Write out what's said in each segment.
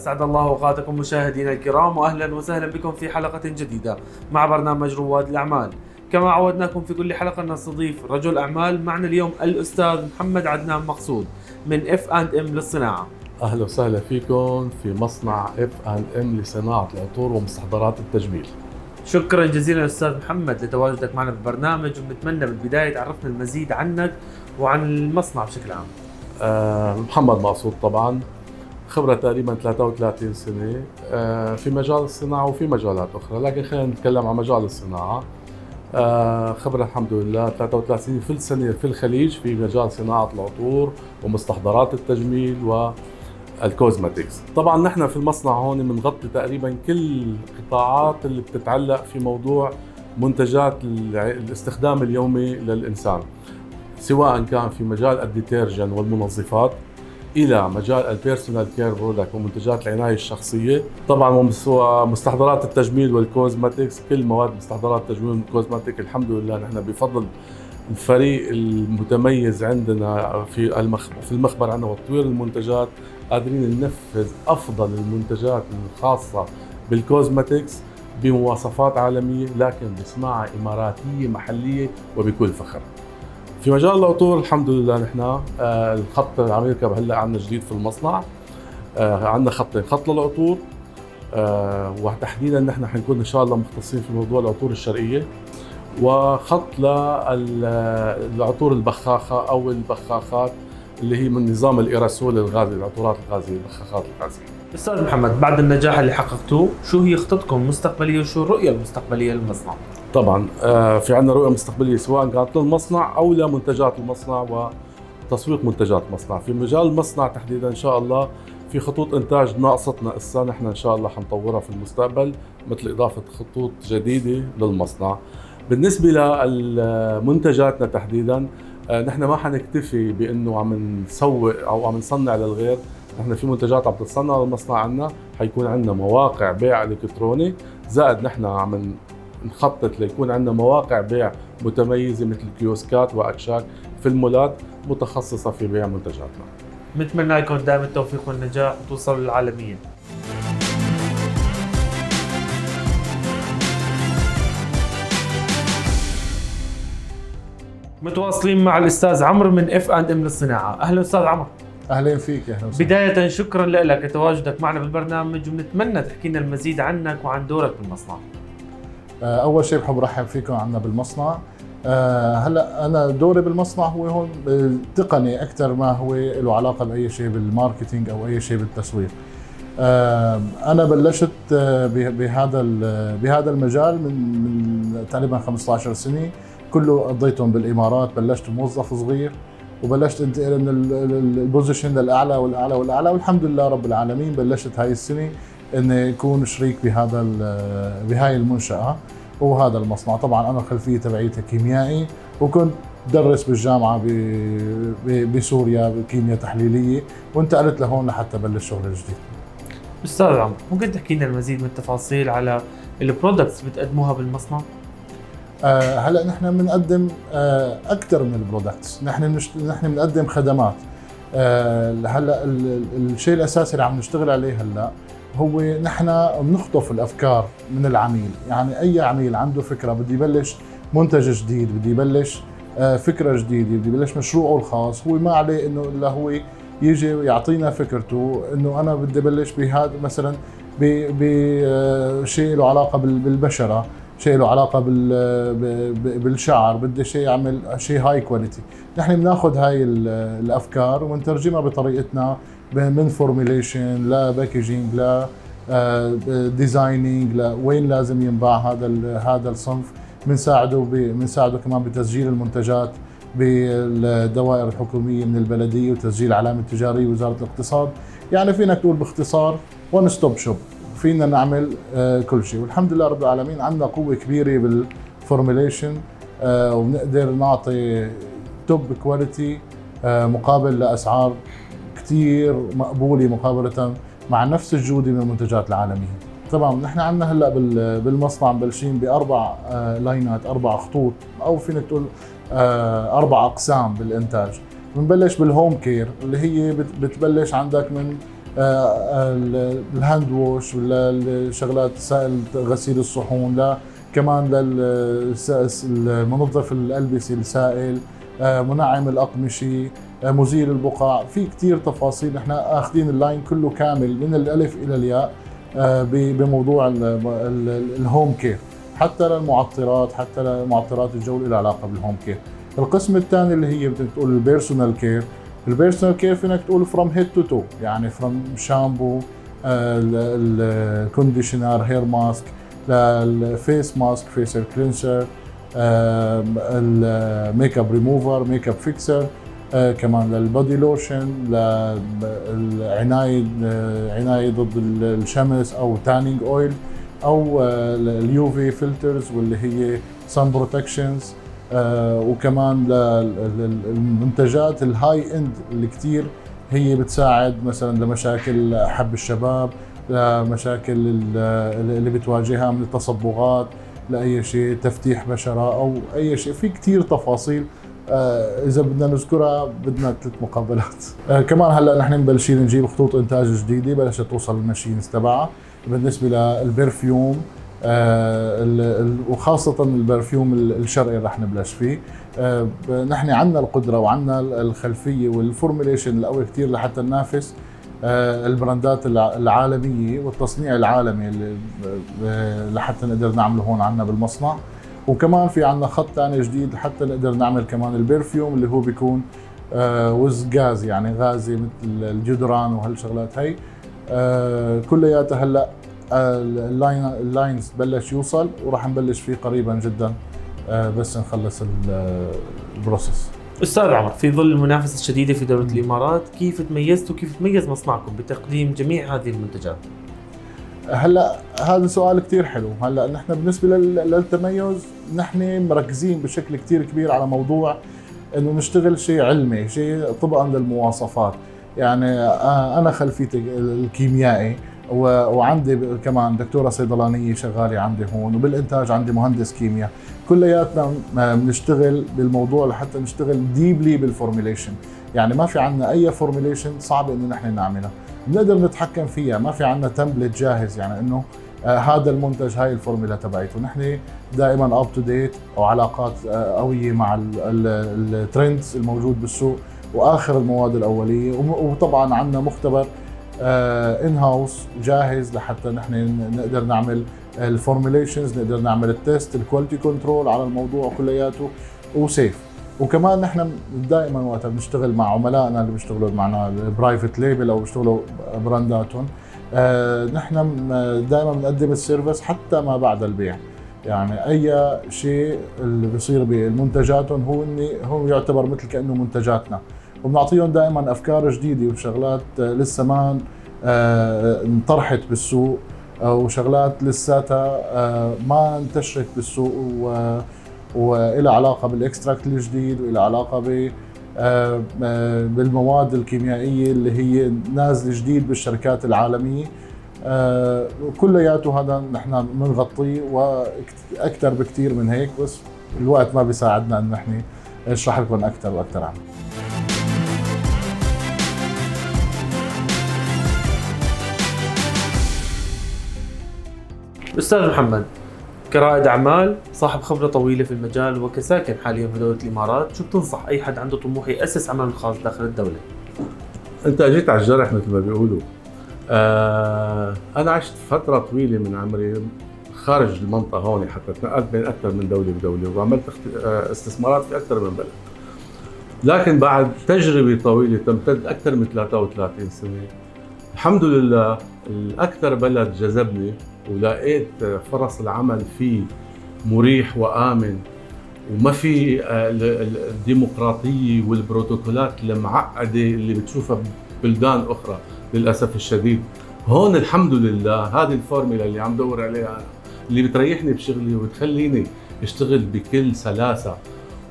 أسعد الله أوقاتكم مشاهدينا الكرام وأهلا وسهلا بكم في حلقة جديدة مع برنامج رواد الأعمال. كما عودناكم في كل حلقة نستضيف رجل أعمال معنا اليوم الأستاذ محمد عدنان مقصود من F and M للصناعة. أهلا وسهلا فيكم في مصنع F and M لصناعة العطور ومستحضرات التجميل. شكرا جزيلا أستاذ محمد لتواجدك معنا في البرنامج ونتمنى بالبداية تعرفنا المزيد عنك وعن المصنع بشكل عام. آه محمد مقصود طبعا. خبرة تقريبا 33 سنة آه في مجال الصناعة وفي مجالات أخرى. لكن خلينا نتكلم عن مجال الصناعة. آه خبرة الحمد لله 33 في السنة في الخليج في مجال صناعة العطور ومستحضرات التجميل و الكوزماتكس طبعا نحن في المصنع هون بنغطي تقريبا كل القطاعات اللي بتتعلق في موضوع منتجات الاستخدام اليومي للإنسان سواء كان في مجال ال detergent والمنظفات. إلى مجال ال personal care product ومنتجات العناية الشخصية طبعا ومس- مستحضرات التجميل وال cosmetics كل مواد مستحضرات التجميل وال cosmetic الحمد لله نحن بفضل الفريق المتميز عندنا في المخ... في المخبر عندنا وتطوير المنتجات قادرين ننفذ أفضل المنتجات الخاصة بال cosmetics بمواصفات عالمية لكن بصناعة إماراتية محلية وبكل فخر. في مجال العطور الحمد لله نحن آه، الخط اللي عم يركب هلا عندنا جديد في المصنع. آه، عندنا خطين خط للعطور آه، وتحديدا نحن حنكون إن شاء الله مختصين في موضوع العطور الشرقية. وخط للعطور البخاخة أو البخاخات اللي هي من نظام الإيراسول الغازي العطورات الغازية البخاخات الغازية. أستاذ محمد بعد النجاح اللي حققتوه شو هي خطتكم المستقبلية وشو الرؤية المستقبلية للمصنع؟ طبعا آه، في عندنا رؤية مستقبلية سواء كانت للمصنع أو لمنتجات المصنع وتسويق منتجات المصنع. في مجال المصنع تحديدا إن شاء الله في خطوط إنتاج ناقصتنا هسه نحن إن شاء الله حنطورها في المستقبل مثل إضافة خطوط جديدة للمصنع. بالنسبة لمنتجاتنا تحديدا آه، نحن ما حنكتفي بإنه عم نسوق أو عم نصنع للغير. نحن في منتجات عم تتصنع للمصنع عندنا حيكون عندنا مواقع بيع إلكتروني زائد نحن عم نخطط ليكون عندنا مواقع بيع متميزة مثل كيوسكات وأكشاك في المولات متخصصة في بيع منتجاتنا. نتمنى لكم دائما التوفيق والنجاح وتوصلوا للعالمية. متواصلين مع الأستاذ عمرو من F and M للصناعة. أهلا أستاذ عمرو. أهلين فيك أهلا وسهلا. بداية شكرا لك لتواجدك معنا بالبرنامج وبنتمنى تحكي لنا المزيد عنك وعن دورك بالمصنع. أول شيء بحب أرحب فيكم عنا بالمصنع. آه، هلأ أنا دوري بالمصنع هو هون تقني أكثر ما هو له علاقة بأي شيء بالماركتينج أو أي شيء بالتسويق آه، أنا بلشت آه، به- بهذا بهذا المجال من من تقريبا 15 سنة. كله قضيتهم بالإمارات بلشت موظف صغير وبلشت انتقل من ال- ال- ال position للأعلى والأعلى والأعلى والحمد لله رب العالمين بلشت هاي السنة. اني اكون شريك بهذا بهاي المنشأة. وهذا المصنع. طبعا أنا الخلفيه تبعيتها كيميائي وكنت درس بالجامعة بسوريا بكيمياء تحليلية وانتقلت لهون لحتى بلش شغل جديد. أستاذ عمرو ممكن تحكي لنا المزيد من التفاصيل على ال products بتقدموها بالمصنع؟ آه هلأ نحن بنقدم آه أكثر من البرودكتس نحن. نحن بنقدم خدمات. آه هلأ ال... ال- الشيء الأساسي اللي عم نشتغل عليه هلأ هو نحن بنخطف الأفكار من العميل. يعني أي عميل عنده فكرة بده يبلش منتج جديد بده يبلش آه فكرة جديدة بده يبلش مشروعه الخاص هو ما عليه إنه الا هو يجي ويعطينا فكرته إنه أنا بدي أبلش بهذا مثلا بشيء له علاقة بال- بالبشرة شيء له علاقة بالشعر بدي شيء يعمل شيء high quality نحن بناخذ هاي ال- الأفكار وبنترجمها بطريقتنا من formulation ل packaging ل designing لوين لازم ينباع هذا هذا الصنف؟ بنساعده بنساعده كمان بتسجيل المنتجات بالدوائر الحكومية من البلدية وتسجيل علامة تجارية وزاره الاقتصاد. يعني فينك تقول باختصار one stop shop فينا نعمل آه، كل شيء. والحمد لله رب العالمين عندنا قوة كبيرة بال formulation آه، وبنقدر نعطي top quality مقابل لأسعار كثير مقبولة مقابلة مع نفس الجودة من المنتجات العالمية. طبعا نحن عندنا هلأ بال- بالمصنع مبلشين بأربع آه، لاينات أربع خطوط أو فينك تقول آه، أربع أقسام بالإنتاج. بنبلش بال home care اللي هي بت- بتبلش عندك من آه، ال- ال hand wash ولا الشغلات سائل غسيل الصحون لا كمان للمنظف الألبسة السائل منعم الاقمشه آه، مزيل البقع في كتير تفاصيل. إحنا آخذين ال line كله كامل من الألف إلى الياء آه، بموضوع ال- ال- ال home care حتى للمعطرات حتى لمعطرات الجو اللي علاقة بال home care القسم الثاني اللي هي بدك تقول ال personal care ال personal care فينك تقول from head to toe يعني فروم شامبو الكونديشنر هير ماسك للفيس ماسك فيسر كلينسر الميك اب ريموفر ميك اب فيكسر كمان لل body lotion للعنايه عنايه ضد الشمس أو tanning oil أو ال UV filters واللي هي sun protections وكمان للمنتجات ال high end اللي كثير هي بتساعد مثلا لمشاكل حب الشباب لمشاكل ال- اللي بتواجهها من التصبغات. لأي شيء تفتيح بشرة أو أي شيء. في كثير تفاصيل. آه، إذا بدنا نذكرها بدنا ثلاث مقابلات. آه، كمان هلأ نحن مبلشين نجيب خطوط إنتاج جديدة بلشت توصل ال machines تبعها. بالنسبة لل perfume آه، وخاصة ال perfume ال- الشرقي رح نبلش فيه. نحن عندنا القدرة وعندنا ال- الخلفية وال formulation القوي كتير لحتى ننافس. البراندات الع- العالمية والتصنيع العالمي اللي ب- لحتى نقدر نعمله هون عندنا بالمصنع. وكمان في عندنا خط ثاني جديد حتى نقدر نعمل كمان ال perfume اللي هو بيكون آه، with gas يعني غازي مثل ال deodorant وهالشغلات هي. آه، كلياتها هلأ آه، ال line ال lines بلش يوصل وراح نبلش فيه قريبا جدا آه، بس نخلص ال- آه، ال process. أستاذ عمر في ظل المنافسة الشديدة في دولة الإمارات كيف تميزتوا كيف تميز مصنعكم بتقديم جميع هذه المنتجات؟ هلا هذا سؤال كثير حلو. هلا نحن بالنسبة لل- للتميز نحن مركزين بشكل كثير كبير على موضوع إنه نشتغل شيء علمي شيء طبقا للمواصفات. يعني آه، أنا خلفيتي الكيميائي. وعندي كمان دكتورة صيدلانية شغالة عندي هون وبالإنتاج عندي مهندس كيمياء. كلياتنا م- بنشتغل بالموضوع لحتى نشتغل deeply بال formulation يعني ما في عندنا أي formulation صعب إنه نحن نعملها. بنقدر نتحكم فيها ما في عندنا template جاهز يعني إنه آه هذا المنتج هاي الفورمولا تبعته نحن دائما up to date أو علاقات آه قوية مع ال trends الموجود بالسوق وآخر المواد الأولية. وطبعا عندنا مختبر in house جاهز لحتى نحن نقدر نعمل ال formulations نقدر نعمل ال test ال quality control على الموضوع كلياته و safe وكمان نحن دائما وقتها بنشتغل مع عملائنا اللي بيشتغلوا معنا private label أو بيشتغلوا برانداتهم آه، نحن دائما بنقدم ال service حتى ما بعد البيع. يعني أي شيء اللي بيصير بمنتجاتهم هو هو يعتبر مثل كأنه منتجاتنا. وبنعطيهم دائما أفكار جديدة وشغلات آه، لسه ما آه، انطرحت بالسوق أو شغلات لساتها آه، ما انتشرت بالسوق و وإلها علاقة بالإكستراكت الجديد وإلها علاقة ب آه، آه، بالمواد الكيميائية اللي هي نازلة جديد بالشركات العالمية. آه، كلياته هذا نحن بنغطيه وأكثر بكثير من هيك بس الوقت ما بيساعدنا انه نحن اشرح لكم أكثر وأكثر عنه أستاذ محمد كرائد أعمال صاحب خبرة طويلة في المجال وكساكن حاليا في دولة الإمارات شو بتنصح أي حد عنده طموح يأسس عمله الخاص داخل الدولة؟ أنت جيت على الجرح مثل ما بيقولوا. آه أنا عشت فترة طويلة من عمري خارج المنطقة هون حتى تنقلت بين أكثر من دولة بدولة وعملت آه، استثمارات في أكثر من بلد. لكن بعد تجربة طويلة تمتد أكثر من 33 سنة الحمد لله الأكثر بلد جذبني ولقيت فرص العمل فيه مريح وآمن. وما في آه، ال- ال- الديمقراطية والبروتوكولات المعقدة اللي بتشوفها ببلدان أخرى للأسف الشديد. هون الحمد لله هذه الفورميلا اللي عم دور عليها أنا، اللي بتريحني بشغلي وبتخليني أشتغل بكل سلاسة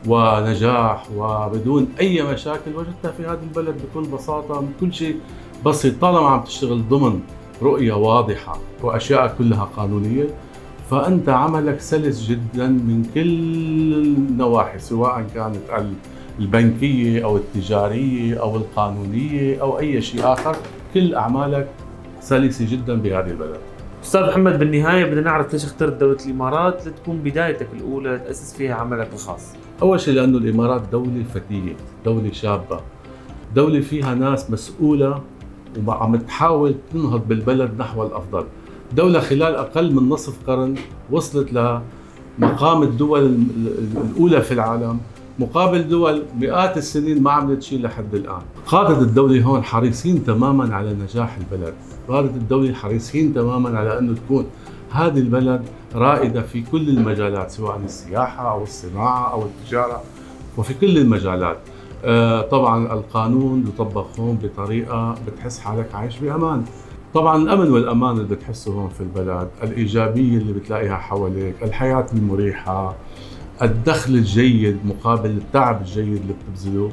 ونجاح وبدون أي مشاكل. وجدتها في هذا البلد بكل بساطة كل شيء. بسيط طالما عم تشتغل ضمن رؤية واضحة وأشياء كلها قانونية فأنت عملك سلس جدا من كل النواحي سواء كانت البنكية أو التجارية أو القانونية أو أي شيء آخر كل أعمالك سلسة جدا بهذه البلد. أستاذ محمد بالنهاية بدنا نعرف ليش اخترت دولة الإمارات لتكون بدايتك الأولى تاسس فيها عملك الخاص؟ أول شيء لأنه الإمارات دولة فتية دولة شابة دولة فيها ناس مسؤولة وعم تحاول تنهض بالبلد نحو الأفضل. دولة خلال أقل من نصف قرن وصلت لمقام الدول الأولى في العالم مقابل دول مئات السنين ما عملت شيء لحد الآن. قادة الدولة هون حريصين تماما على نجاح البلد. قادة الدولة حريصين تماما على أنه تكون هذه البلد رائدة في كل المجالات سواء السياحة أو الصناعة أو التجارة وفي كل المجالات. طبعا القانون يطبق هون بطريقة بتحس حالك عايش بأمان طبعا الأمن والأمان اللي بتحسه هون في البلد، الإيجابية اللي بتلاقيها حواليك، الحياة المريحة، الدخل الجيد مقابل التعب الجيد اللي بتبذله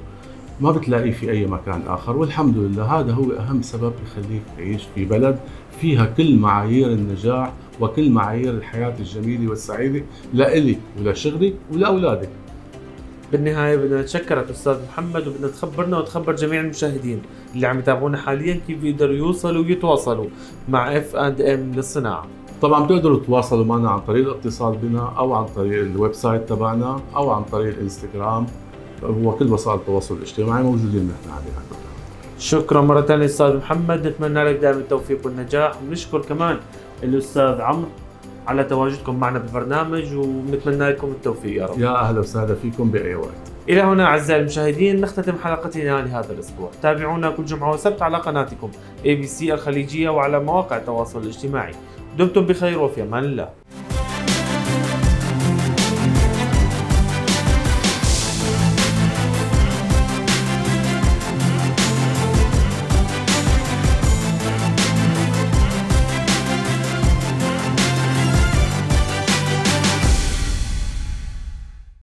ما بتلاقيه في أي مكان آخر والحمد لله هذا هو أهم سبب يخليك تعيش في بلد فيها كل معايير النجاح وكل معايير الحياة الجميلة والسعيدة لإلي ولشغلي ولاولادي. بالنهاية بدنا نتشكرك أستاذ محمد وبدنا تخبرنا وتخبر جميع المشاهدين اللي عم يتابعونا حاليا كيف يقدروا يوصلوا ويتواصلوا مع F and M للصناعة. طبعا بتقدروا تتواصلوا معنا عن طريق الاتصال بنا أو عن طريق ال website تبعنا أو عن طريق الإنستغرام. وكل وسائل التواصل الاجتماعي موجودين نحن عليها شكرا مرة ثانية أستاذ محمد. نتمنى لك دائما التوفيق والنجاح. ونشكر كمان الأستاذ عمرو. على تواجدكم معنا بالبرنامج ونتمنى لكم التوفيق يا رب. يا أهلا وسهلا فيكم بأي وقت. إلى هنا أعزائي المشاهدين نختتم حلقتنا لهذا الأسبوع. تابعونا كل جمعة وسبت على قناتكم ABC الخليجية وعلى مواقع التواصل الاجتماعي. دمتم بخير وفي أمان الله.